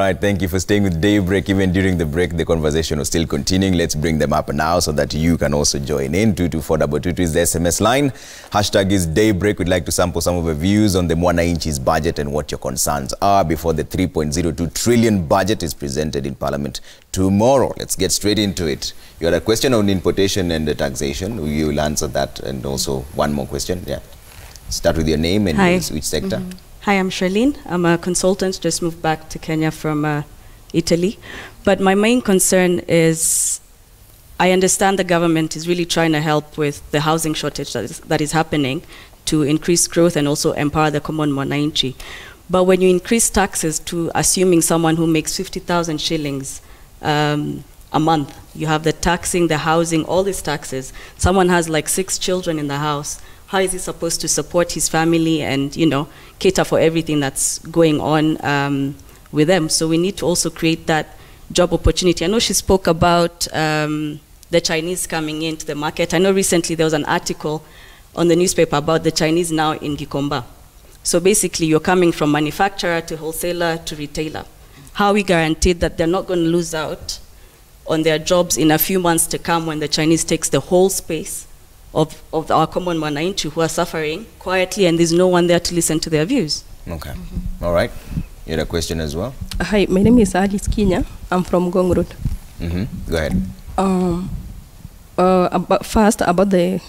All right, thank you for staying with Daybreak. Even during the break, the conversation was still continuing. Let's bring them up now so that you can also join in. 22422 is the SMS line. Hashtag is Daybreak. We'd like to sample some of the views on the Mwananchi's budget and what your concerns are before the 3.02 trillion budget is presented in Parliament tomorrow. Let's get straight into it. You had a question on importation and taxation. You will answer that and also one more question. Yeah. Start with your name and Hi. which, sector. Mhm. Hi, I'm Charlene. I'm a consultant, just moved back to Kenya from uh, Italy. But my main concern is I understand the government is really trying to help with the housing shortage that is, that is happening to increase growth and also empower the common mwananchi. But when you increase taxes to assuming someone who makes 50,000 shillings um, a month, you have the taxing, the housing, all these taxes. Someone has like six children in the house. How is he supposed to support his family and, you know, cater for everything that's going on um, with them? So we need to also create that job opportunity. I know she spoke about um, the Chinese coming into the market. I know recently there was an article on the newspaper about the Chinese now in Gikomba. So basically, you're coming from manufacturer to wholesaler to retailer. How we guaranteed that they're not going to lose out on their jobs in a few months to come when the Chinese takes the whole space of, of our common mwananchi who are suffering quietly and there's no one there to listen to their views? Okay. All right. You had a question as well? Hi, my name is Alice Kinya. I'm from Ngong Road. Mm-hmm. Go ahead. Um, uh, about, first, about the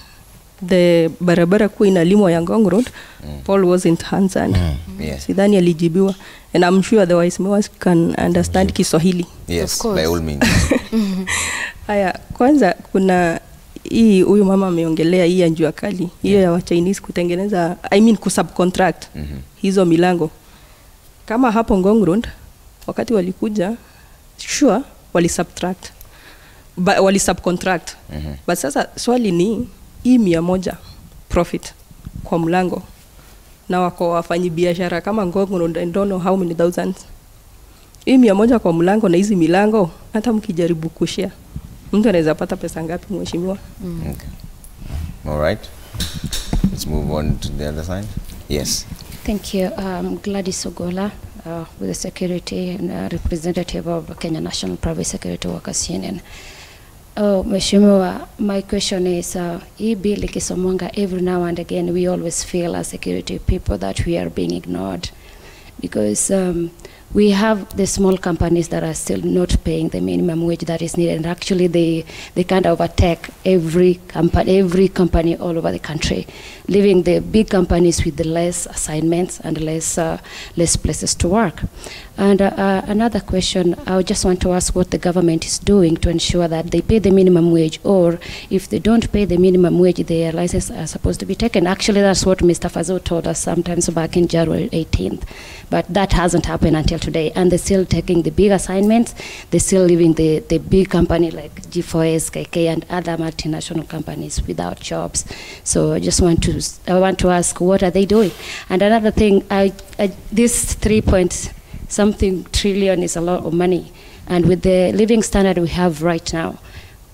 the barabara kuu inalimwa ya Ngong Road, mm. Paul wasn't answered. Yes. Sidhani alijibiwa. And I'm sure the wise men can understand mm. Kiswahili. Yes, course. by all means. Haya, kwanza kuna hii huyu mama ameongelea hii ya njua kali hiyo yeah. ya Chinese kutengeneza I mean kusubcontract -hmm. hizo milango kama hapo Ngong Road wakati walikuja sure wali subtract ba, wali subcontract Mhm. but sasa swali ni hii mia moja profit kwa mlango na wako wafanyi biashara kama Ngongo I don't know how many thousands hii mia moja kwa mlango na hizi milango hata mkijaribu kushia mtu anaweza pata pesa ngapi mheshimiwa Mm. Okay. All right. Let's move on to the other side. Yes. Thank you. Um, Gladys Ogola, uh, with the security and uh, representative of Kenya National Private Security Workers Union. Oh, Mheshimiwa, my question is, uh, hii bill ikisomwanga every now and again, we always feel as security people that we are being ignored because um, we have the small companies that are still not paying the minimum wage that is needed. And actually, they, they kind of attack every company, every company all over the country, leaving the big companies with the less assignments and less, uh, less places to work. And uh, uh, another question, I just want to ask what the government is doing to ensure that they pay the minimum wage, or if they don't pay the minimum wage, their licenses are supposed to be taken. Actually, that's what Mr. Fazul told us sometimes back in January 18th. But that hasn't happened until today. And they're still taking the big assignments. They're still leaving the, the big company like G4S, KK, and other multinational companies without jobs. So I just want to, I want to ask, what are they doing? And another thing, I, I, this three point something trillion is a lot of money. And with the living standard we have right now,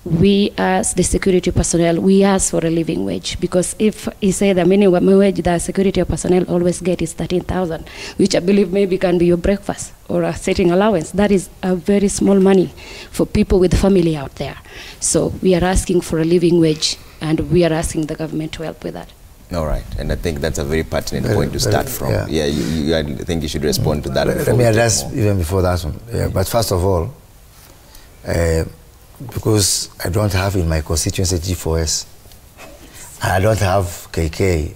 we as the security personnel, we ask for a living wage because if you say the minimum wage the security personnel always get is 13,000, which I believe maybe can be your breakfast or a sitting allowance. That is a very small money for people with family out there. So we are asking for a living wage and we are asking the government to help with that. All right. And I think that's a very pertinent Very- point to very- start from. yeah. Yeah, you, you, I think you should respond to that. Let, me address even before that one. Yeah, but first of all, uh, because I don't have in my constituency G4S, I don't have KK,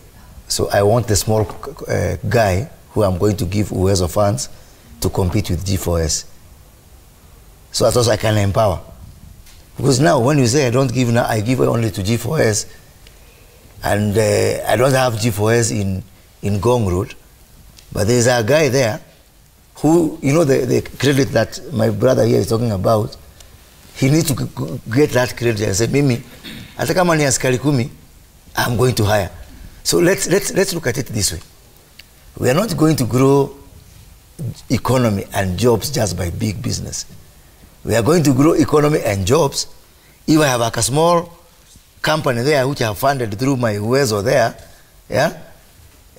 so I want the small uh, guy who I'm going to give Uwezo funds to compete with G4S. So that also I can empower. Because now when you say I don't give now, I give only to G4S, and uh, I don't have G4S in, in Ngong Road, but there's a guy there who, you know, the, the credit that my brother here is talking about, he needs to get that credit and say, Mimi, hata kama ni kumi, I'm going to hire. So let's, let's, let's look at it this way. We are not going to grow economy and jobs just by big business. We are going to grow economy and jobs if I have like a small company there which I have funded through my Uwezo there, yeah,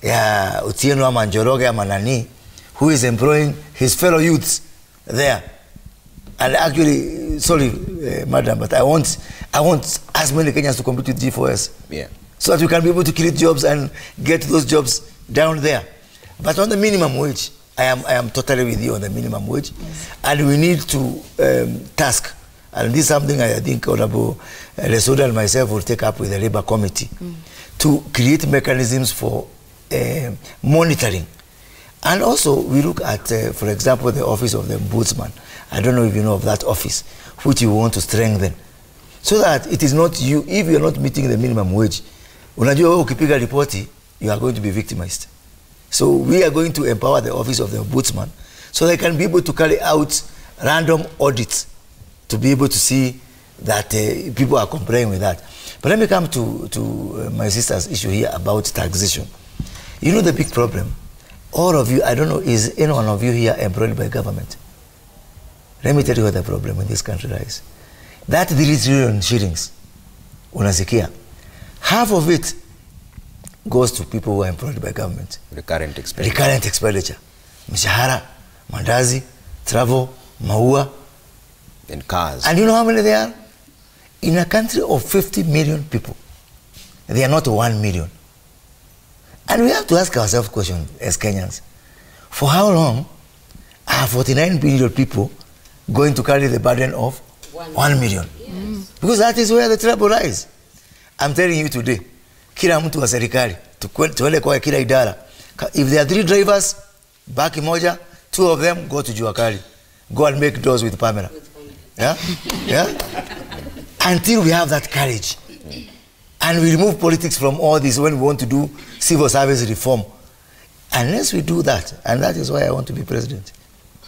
ya Otieno ama Njoroge ama nani who is employing his fellow youths there. And actually, sorry, uh, madam, but I want, I want as many Kenyans to compete with G4S. Yeah. So that we can be able to create jobs and get those jobs down there. But on the minimum wage, I am, I am totally with you on the minimum wage. yes. And we need to um, task, and this is something I think Honorable uh, Lesuuda and myself will take up with the Labour Committee, to create mechanisms for uh, monitoring. And also, we look at, uh, for example, the office of the ombudsman. I don't know if you know of that office, which you want to strengthen. So that it is not you, if you're not meeting the minimum wage, unajua wewe ukipiga ripoti, you are going to be victimized. So we are going to empower the office of the ombudsman so they can be able to carry out random audits to be able to see that uh, people are complying with that. But let me come to, to uh, my sister's issue here about taxation. You know the big problem? All of you, I don't know, is any one of you here employed by government? Let me tell you what the problem in this country is. That 3 trillion shillings, unasikia, half of it goes to people who are employed by government. Recurrent expenditure. Recurrent expenditure. Mshahara, mandazi, travel, maua. And cars. And you know how many there are? In a country of 50 million people, they are not 1 million. And we have to ask ourselves question as Kenyans. For how long are 49 billion people going to carry the burden of 1 million? Yes. Because that is where the trouble lies. I'm telling you today, kila mtu wa serikali tuende kwa kila idara. If there are three drivers, baki moja, two of them go to Juakali. Go and make doors with Pamela. Yeah? Yeah? Until we have that courage. And we remove politics from all this when we want to do civil service reform. Unless we do that, and that is why I want to be president.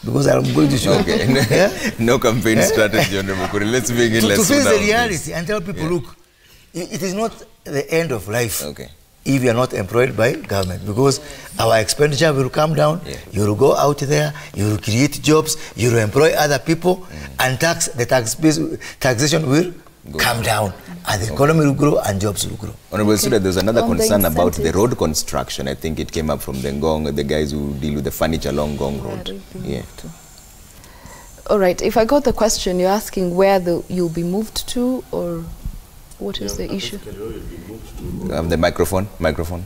Because I'm going to show Okay. Yeah? no campaign Yeah? strategy, Honorable Kuria. Let's begin. to, Let's to face the reality and tell people, Yeah. look, it is not the end of life Okay. If you are not employed by government because our expenditure will come down. Yeah. You will go out there, you will create jobs, you will employ other people, mm. and tax the tax base, taxation will Go come down, and the economy will grow and jobs will grow. Honorable Suda, there was another On the concern about the road construction. I think it came up from the Ngong, the guys who deal with the furniture along Ngong Road. Yeah. All right. If I got the question, you're asking where the you'll be moved to, or what is the issue? Um, the microphone, microphone.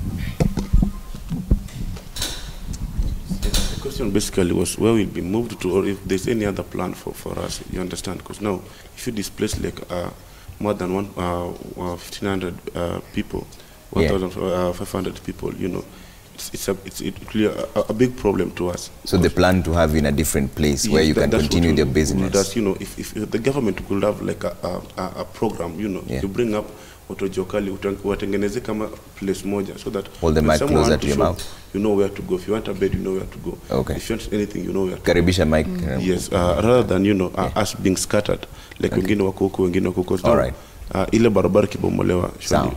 The question basically was where we'll be moved to, or if there's any other plan for, for us. You understand? Because now, if you displace like uh, more than one uh, uh, 1,500 uh, people, Yeah. 1,500 people, you know, it's it's a it's it really a, a big problem to us. So they plan to have in a different place where you that- can continue your business. That's, you know, if, if the government could have like a, a, a, program, you know, Yeah. to bring up Otojokali, watengeneze kama place moja so that Hold the mic closer to your mouth. You know where to go. If you want a bed, you know where to go. Okay. If you want anything, you know where to go. Karibisha mic. mm. Yes, uh, rather than you know uh, us being scattered like okay. wengine wako huko wengine wako huko. All right. Uh, ile barabara kibomolewa,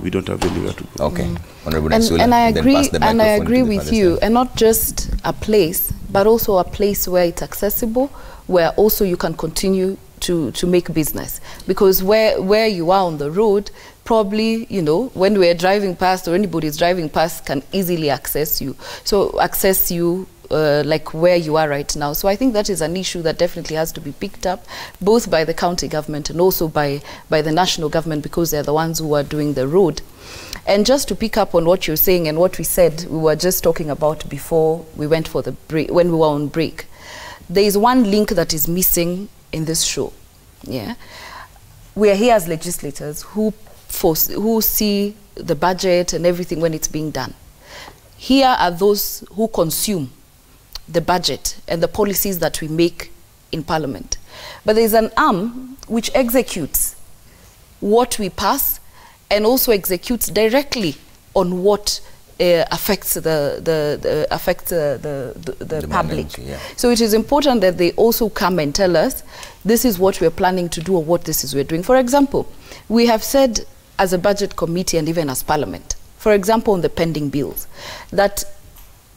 we don't have anywhere to go. Okay. Honorable and, and I agree, and I agree with you, side. and not just a place, but also a place where it's accessible, where also you can continue to, to make business. Because where, where you are on the road, probably, you know, when we're driving past or anybody is driving past can easily access you. So access you uh, like where you are right now. So I think that is an issue that definitely has to be picked up, both by the county government and also by, by the national government because they're the ones who are doing the road. And just to pick up on what you're saying and what we said, we were just talking about before we went for the break, when we were on break. There is one link that is missing in this show. Yeah, we are here as legislators who force, who see the budget and everything when it's being done. Here are those who consume the budget and the policies that we make in Parliament. But there's an arm which executes what we pass and also executes directly on what uh, affects the, the, the affects uh, the, the, the, The public. yeah. So it is important that they also come and tell us this is what we're planning to do or what this is we're doing. For example, we have said as a budget committee and even as parliament, for example, on the pending bills, that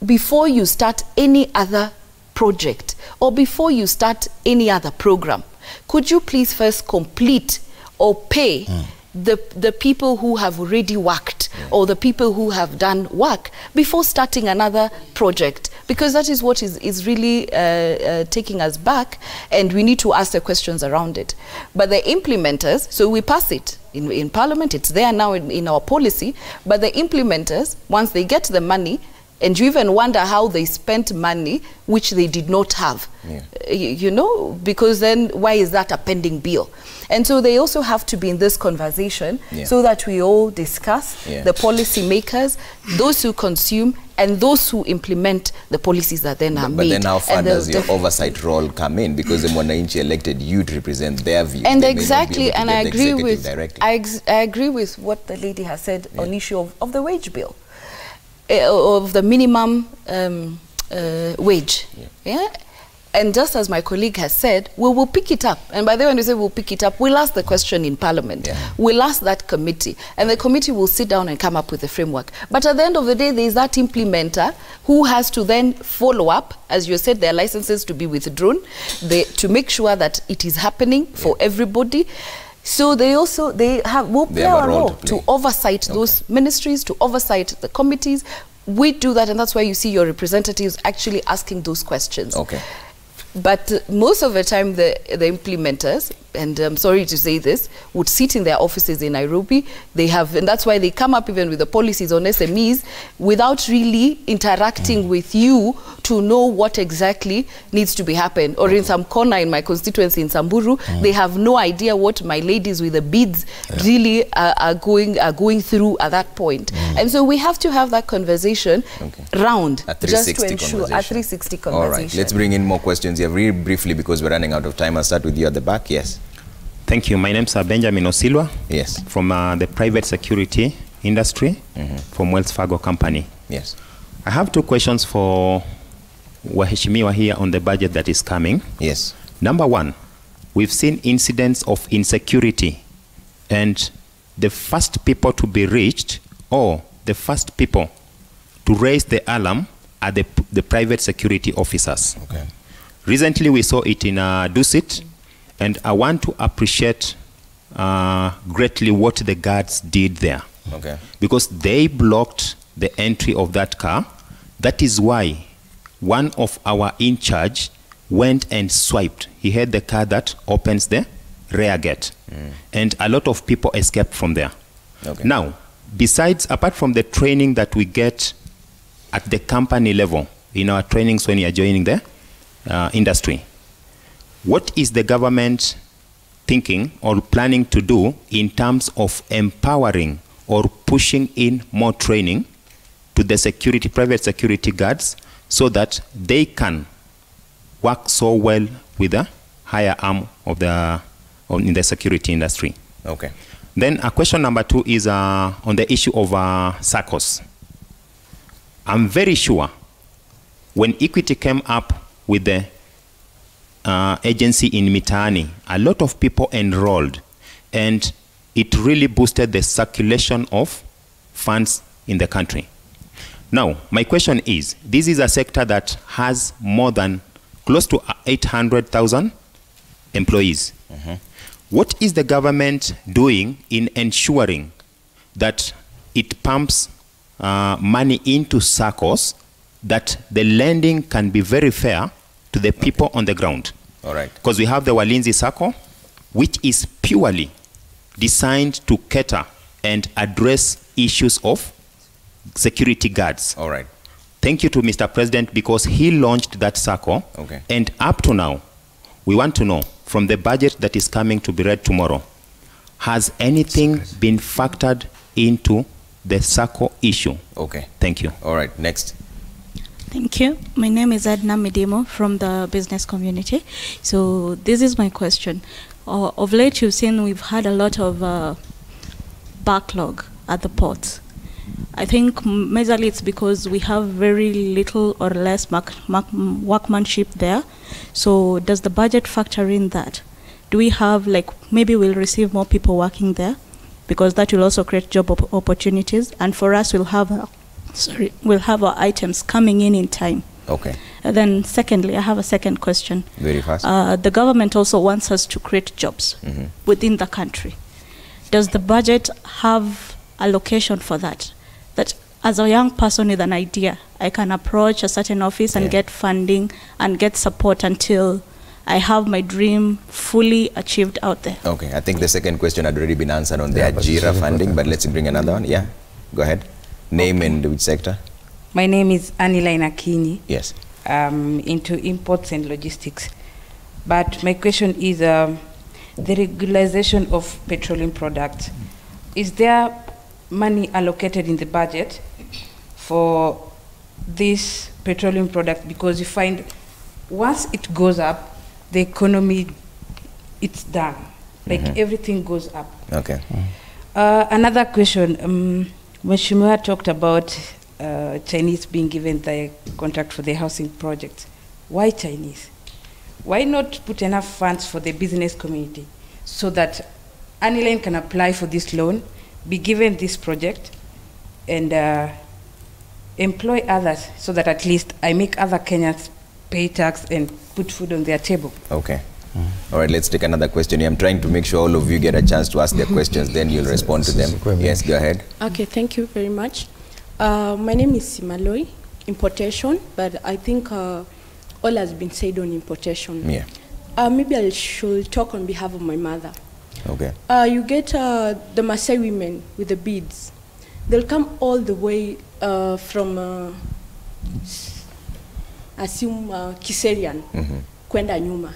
before you start any other project or before you start any other program, could you please first complete or pay the, the people who have already worked or the people who have done work before starting another project? Because that is what is, is really uh, uh, taking us back and we need to ask the questions around it. But the implementers, so we pass it in, in parliament, it's there now in, in our policy, but the implementers, once they get the money, and you even wonder how they spent money which they did not have. Yeah. You, you know, because then why is that a pending bill? And so they also have to be in this conversation Yeah. so that we all discuss, Yeah. the policy makers, those who consume, and those who implement the policies that then are But, made. then how far does your oversight role come in? Because the Mwananchi elected you to represent their views. and They may not be exactly, and I agree with. I, ex I agree with what the lady has said on issue of, of the wage bill, uh, of the minimum um, uh, wage. Yeah. yeah. And just as my colleague has said, we will pick it up. And by the way, when we say we'll pick it up, we'll ask the question in Parliament. Yeah. We'll ask that committee, and the committee will sit down and come up with a framework. But at the end of the day, there is that implementer who has to then follow up. As you said, their licenses to be withdrawn, they, to make sure that it is happening for everybody. So they also they have will play a role to to oversight those ministries, to oversight the committees. We do that, and that's why you see your representatives actually asking those questions. Okay. But uh, most of the time, the, the implementers, and I'm sorry to say this, would sit in their offices in Nairobi. They have, and that's why they come up even with the policies on SMEs without really interacting with you to know what exactly needs to be happened. Or in some corner in my constituency in Samburu, they have no idea what my ladies with the beads really are, are going are going through at that point. Mm. And so we have to have that conversation Okay. round A just to ensure a 360 conversation. All right, let's bring in more questions here very briefly because we're running out of time. I'll start with you at the back. Yes. Thank you. My name's uh, Benjamin Osilwa Yes. from uh, the private security industry from Wells Fargo Company. Yes. I have two questions for Waheshimiwa here on the budget that is coming. Yes. Number one, we've seen incidents of insecurity, and the first people to be reached or the first people to raise the alarm are the, the private security officers. Okay. Recently, we saw it in uh, Dusit, and I want to appreciate uh, greatly what the guards did there Okay. because they blocked the entry of that car. That is why one of our in charge went and swiped. He had the car that opens the rear gate, and a lot of people escaped from there. Okay. Now, besides, apart from the training that we get at the company level in our trainings when you are joining the uh, industry, what is the government thinking or planning to do in terms of empowering or pushing in more training to the security private security guards so that they can work so well with the higher arm of the in the security industry Okay. then uh, question number two is uh, on the issue of uh, SACCOs. I'm very sure when Equity came up with the uh, agency in Mitani, a lot of people enrolled, and it really boosted the circulation of funds in the country. Now, my question is this is a sector that has more than close to 800,000 employees. What is the government doing in ensuring that it pumps uh, money into circles, that the lending can be very fair to the people on the ground? All right. Because we have the Walinzi SACCO, which is purely designed to cater and address issues of security guards. All right. Thank you to Mr. President because he launched that SACCO. Okay. And up to now, we want to know from the budget that is coming to be read tomorrow, has anything been factored into the SACCO issue? Okay. Thank you. All right. Next. Thank you. My name is Edna Medimo from the business community. So this is my question. Uh, of late, you've seen we've had a lot of uh, backlog at the ports. I think majorly it's because we have very little or less mark, mark, workmanship there. So does the budget factor in that? Do we have like maybe we'll receive more people working there because that will also create job op- opportunities, and for us we'll have sorry we'll have our items coming in in time. Okay. And then secondly, I have a second question. Very fast. Uh, the government also wants us to create jobs Mhm. within the country. does the budget have allocation for that? That as a young person with an idea, I can approach a certain office and Yeah. get funding and get support until I have my dream fully achieved out there. Okay, I think the second question had already been answered on the Yeah, Ajira funding, but let's bring another one. Yeah, go ahead. Name and which sector? My name is Aniline Akini. Yes. I'm into imports and logistics. But my question is um, the regularization of petroleum products. Is there money allocated in the budget for this petroleum product? Because you find once it goes up, the economy, it's done. Like everything goes up. Okay. Uh, another question. Um, Mheshimiwa talked about uh, Chinese being given the contract for the housing project. Why Chinese? Why not put enough funds for the business community so that Aniline can apply for this loan, be given this project, and uh, employ others so that at least I make other Kenyans pay tax and put food on their table? Okay. All right, let's take another question. I'm trying to make sure all of you get a chance to ask their questions, then you'll respond to them. Yes, go ahead. Okay, thank you very much. Uh, my name is Simaloi, importation, but I think uh, all has been said on importation. Yeah. Uh, maybe I should talk on behalf of my mother. Okay. Uh, you get uh, the Maasai women with the beads. They'll come all the way uh, from, uh, s- assume uh, Kiserian, Mhm. kwenda nyuma.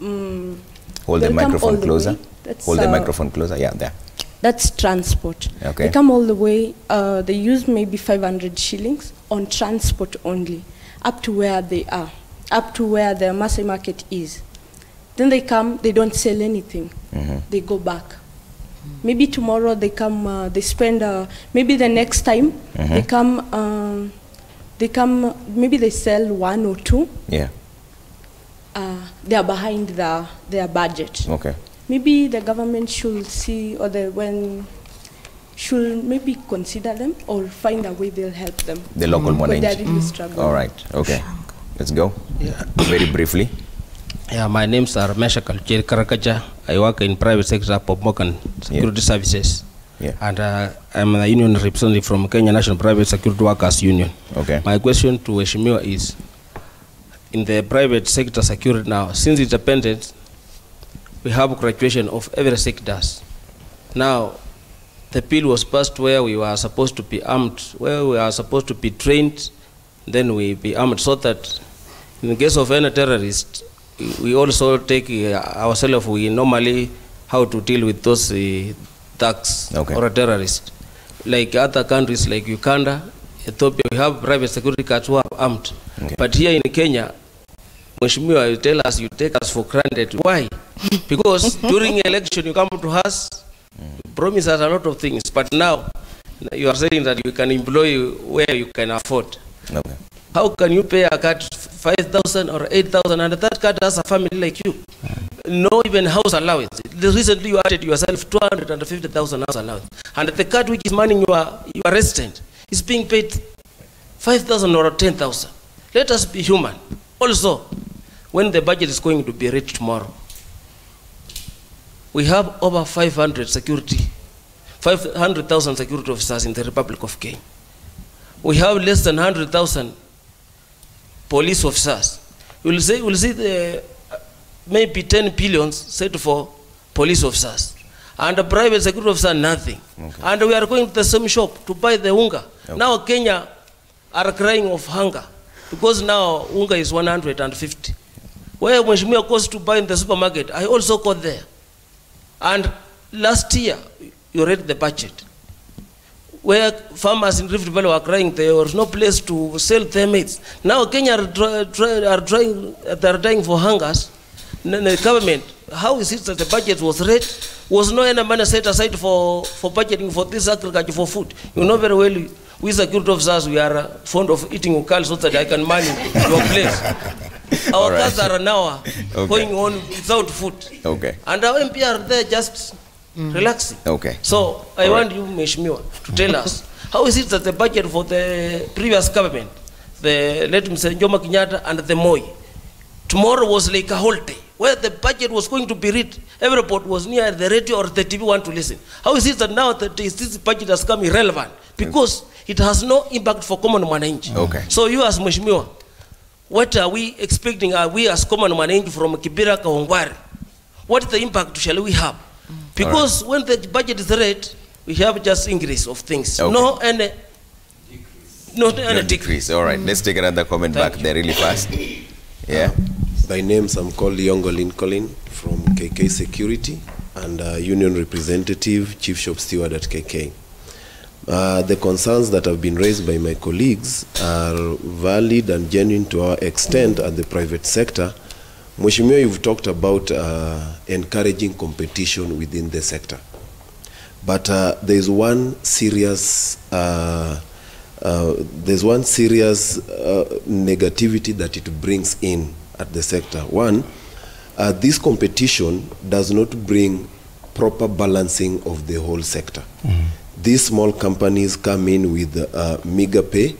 Mm, Hold the they'll come all microphone the closer. Hold the uh, microphone closer. Yeah, there. That's transport. Okay. They come all the way, uh, they use maybe 500 shillings on transport only, up to where they are, up to where the Maasai market is. Then they come, they don't sell anything, Mhm. they go back. Maybe tomorrow they come, uh, they spend, uh, maybe the next time they Mhm. come, um, they come, maybe they sell one or two, Yeah. uh, they are behind the, their budget. Okay. Maybe the government should see, or the when should maybe consider them or find a way they'll help them. The local When money. they're really struggling. All right. Okay. Let's go. Yeah. Very briefly. Yeah, my name's are Mesha Kalchir Karakacha. I work in private sector of Morgan Security Services. Yeah. And uh, I'm a union representative from Kenya National Private Security Workers Union. Okay. My question to Eshimiwa is, in the private sector security now, since it's dependent, we have graduation of every sectors. Now, the bill was passed where we were supposed to be armed, where we are supposed to be trained, then we be armed, so that in the case of any terrorist, we also take uh, ourselves, we normally how to deal with those uh, thugs Okay. or a terrorist. Like other countries like Uganda, Ethiopia, we have private security guards who are armed. Okay. But here in Kenya, Mheshimiwa, you tell us, you take us for granted. Why? Because during election, you come to us, you promise us a lot of things, but now you are saying that you can employ where you can afford. Okay. How can you pay a card 5,000 or 8,000 and that card has a family like you? No even house allowance. Recently you added yourself 250,000 house allowance. And the card which is manning your, your resident is being paid 5,000 or 10,000. Let us be human. Also, when the budget is going to be reached tomorrow, we have over 500 security, 500,000 security officers in the Republic of Kenya. We have less than 100,000 police officers. We'll see, will see the, uh, maybe 10 billions set for police officers. And the private security officer, nothing. And we are going to the same shop to buy the unga. Now Kenya are crying of hunger because now unga is 150. Where Mheshimiwa goes to buy in the supermarket, I also go there. And last year, you read the budget where farmers in Rift Valley were crying there was no place to sell their meats. Now Kenya are, are trying, they are dying for hungers. The government, how is it that the budget was read? Was no any money set aside for, for budgeting for this agriculture for food? You know very well, we security officers, we are uh, fond of eating ugali so that I can manage your place. Our All right. cars are now Okay. going on without food. Okay. And our MP are there just relaxing. Okay. So I All want you, Mheshimiwa, to tell us how is it that the budget for the previous government, the let me say Jomo Kenyatta and the Moi, tomorrow was like a holiday where the budget was going to be read, everybody was near the radio or the TV want to listen. How is it that now that this this budget has come irrelevant? Because it has no impact for common mwananchi. Okay. So you as Mheshimiwa, what are we expecting, are we as common mwananchi from Kibera Kawangware? What is the impact shall we have? Mm. Because when the budget is read, we have just increase of things. Okay. No any, no any No decrease. decrease. All right, mm. let's take another comment back there really fast. Uh, yeah. By names, I'm called Yongo Lincoln from KK Security and uh, Union Representative, Chief Shop Steward at KK. Uh, the concerns that have been raised by my colleagues are valid and genuine to our extent at the private sector. Mheshimiwa, you've talked about uh, encouraging competition within the sector. But uh, there's one serious uh, uh, there's one serious uh, negativity that it brings in at the sector. One, uh, this competition does not bring proper balancing of the whole sector. These small companies come in with uh, meager pay.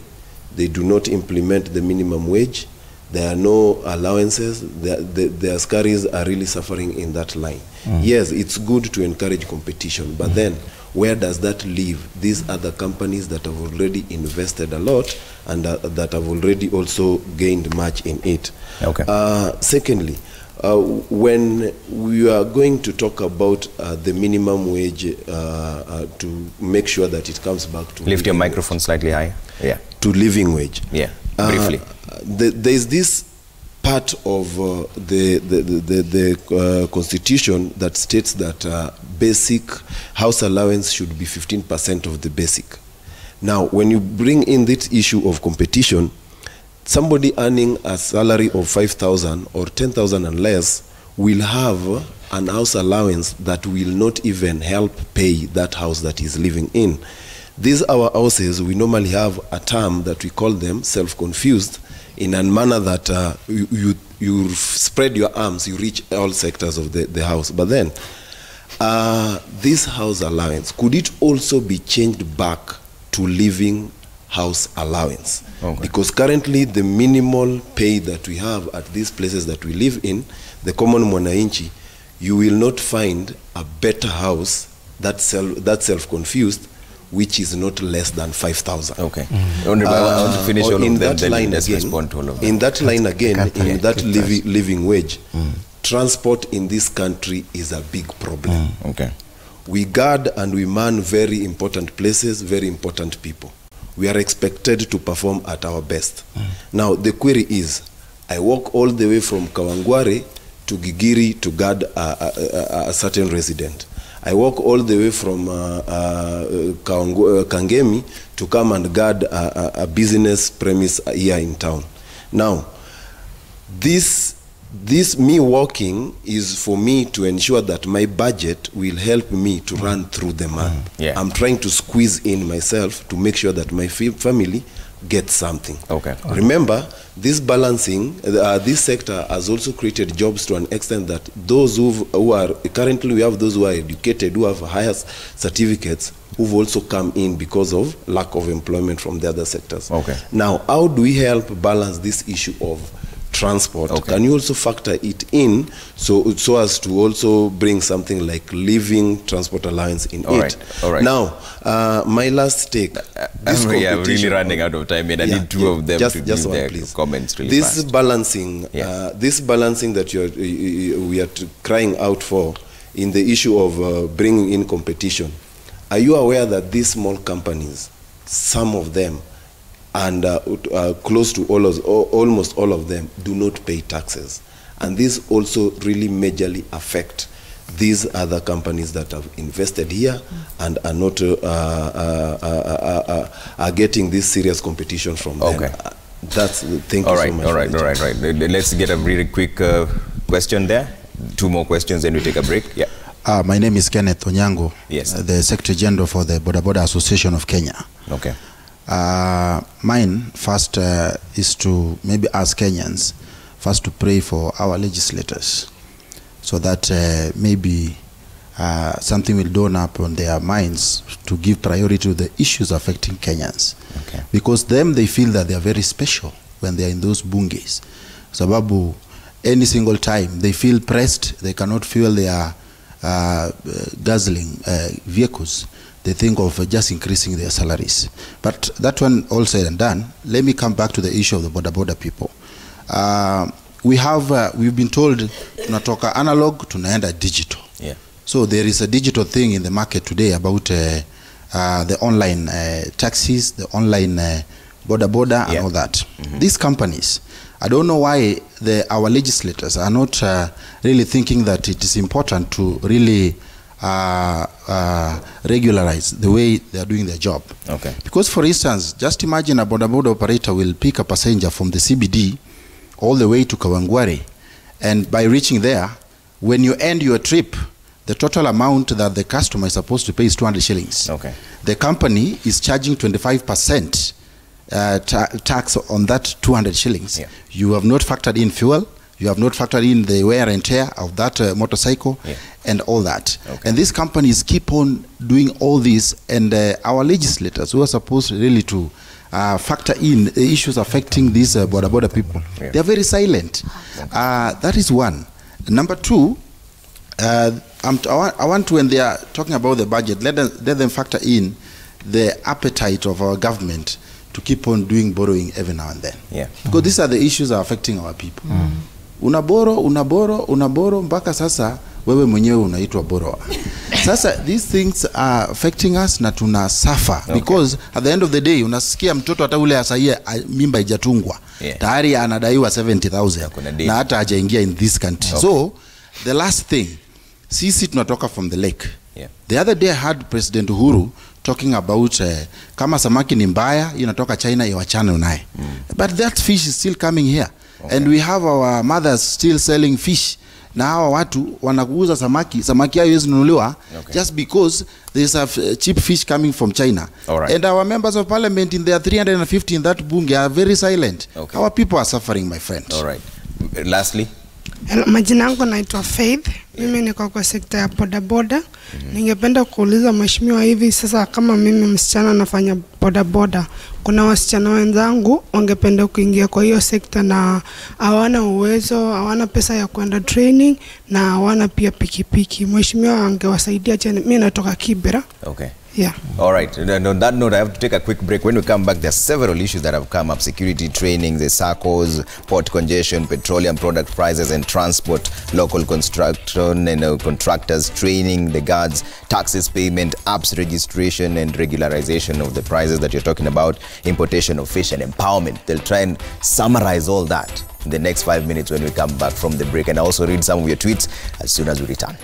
They do not implement the minimum wage. There are no allowances. The, the, the askaris are really suffering in that line. Mm. Yes, it's good to encourage competition, but then where does that leave these other companies that have already invested a lot and uh, that have already also gained much in it? Okay. Uh, secondly, uh, when we are going to talk about uh, the minimum wage uh, uh, to make sure that it comes back to Lift your microphone wage. slightly higher. Yeah. to living wage. Yeah. Uh, Briefly. the, there's this part of uh, the the, the, the, the uh, constitution that states that uh, basic house allowance should be 15% of the basic. Now, when you bring in this issue of competition, somebody earning a salary of 5,000 or 10,000 and less will have an house allowance that will not even help pay that house that he's living in. These our houses, we normally have a term that we call them self-confused in a manner that uh, you, you, you spread your arms, you reach all sectors of the, the house. But then, uh, this house allowance, could it also be changed back to living house allowance? Okay. Because currently the minimal pay that we have at these places that we live in, the common mwananchi, you will not find a better house that self, that self-confused which is not less than 5,000. Okay. Only- I want to finish all in of that them, line again, respond to all of them. In that line again, in yeah, that livi- living wage, mm. transport in this country is a big problem. mm, Okay. We guard and we man very important places, very important people. We are expected to perform at our best. Now, the query is, I walk all the way from Kawangware to Gigiri to guard a, a, a, certain resident. I walk all the way from uh, uh, uh, Kangemi to come and guard a, a, a business premise here in town. Now, this this me working is for me to ensure that my budget will help me to run through the month. Yeah. I'm trying to squeeze in myself to make sure that my family gets something. Okay. Remember, this balancing, uh, this sector has also created jobs to an extent that those who've, who are currently we have those who are educated, who have higher certificates, who've also come in because of lack of employment from the other sectors. Okay. Now, how do we help balance this issue of transport? Can you also factor it in so so as to also bring something like living transport alliance in All it? right, all right. Now, uh, my last take. this I'm, yeah, I'm really running out of time, and I need two yeah, of them just- to just give one, their please. comments really this fast. balancing, uh, this balancing that you're, you- you- we are crying out for in the issue of uh, bringing in competition. Are you aware that these small companies, some of them, and uh, uh, close to all of, al- almost all of them, do not pay taxes, and this also really majorly affect these other companies that have invested here and are not uh, uh, uh, uh, uh, are getting this serious competition from them. Okay. Uh, That's thank all you right, so much. all right, all right, right. Let's get a really quick uh, question there. Two more questions, then we take a break. Yeah. Uh, my name is Kenneth Onyango, Yes. uh, the Secretary General for the Boda Boda Association of Kenya. Okay. Uh, mine first uh, is to maybe ask Kenyans first to pray for our legislators so that uh, maybe uh, something will dawn up on their minds to give priority to the issues affecting Kenyans. Okay. Because them, they feel that they are very special when they are in those bunges. Sababu any single time they feel pressed, they cannot fuel their uh, uh, guzzling uh, vehicles, they think of just increasing their salaries. But that one all said and done, let me come back to the issue of the border border people. Uh, we have, uh, we've been told tunatoka analog tunaenda digital. Yeah. So there is a digital thing in the market today about uh, uh, the online uh, taxis, the online uh, border border and all that. Mm -hmm. These companies, I don't know why the, our legislators are not uh, really thinking that it is important to really uh, uh, regularize the way they are doing their job. Okay. Because, for instance, just imagine a boda boda operator will pick a passenger from the CBD all the way to Kawangware, and by reaching there, when you end your trip, the total amount that the customer is supposed to pay is 200 shillings. Okay. The company is charging 25% uh, ta- tax on that 200 shillings. Yeah. You have not factored in fuel, you have not factored in the wear and tear of that uh, motorcycle, and all that. And these companies keep on doing all this, and uh, our legislators who are supposed really to uh, factor in the issues affecting these uh, boda boda people, they are very silent. Uh, that is one. Number two, uh, I'm t- I, want, I want to, when they are talking about the budget, let them, let them factor in the appetite of our government to keep on doing borrowing every now and then. Yeah. Because these are the issues that are affecting our people. Unaboro, unaboro, unaboro mpaka sasa wewe mwenyewe unaitwa borrower. Sasa these things are affecting us na tuna suffer because at the end of the day unasikia mtoto hata ule asaie mimba ijatungwa Yeah. tayari anadaiwa 70000 na hata hajaingia in this country. Okay. So the last thing sisi tunatoka from the lake Yeah. the other day I heard President Uhuru talking about uh, kama samaki ni mbaya inatoka China iwachane naye but that fish is still coming here and we have our mothers still selling fish. Na hawa watu wanakuuza samaki. Samaki hayo haiwezi nunuliwa just because there's a cheap fish coming from China. Right. and our members of parliament in their 350 in that bunge are very silent. Okay. our people are suffering my friend. All right. Lastly, Majina yangu naitwa Faith. Mimi niko kwa sekta ya bodaboda. Ningependa kuuliza mheshimiwa, hivi sasa kama mimi msichana nafanya bodaboda, kuna wasichana wenzangu wangependa kuingia kwa hiyo sekta na hawana uwezo, hawana pesa ya kwenda training na hawana pia pikipiki. Mheshimiwa angewasaidia? Mimi natoka Kibera. okay. Yeah. All right. And on that note, I have to take a quick break. When we come back, there are several issues that have come up: security training, the SACCOs, port congestion, petroleum product prices, and transport, local construction and uh, contractors training, the guards, taxes payment, apps registration, and regularization of the prices that you're talking about, importation of fish, and empowerment. They'll try and summarize all that in the next five minutes when we come back from the break, and I also read some of your tweets as soon as we return.